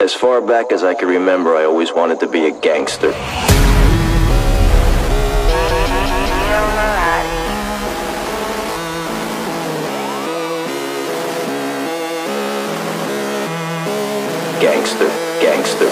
As far back as I can remember, I always wanted to be a gangster. Gangster, gangster.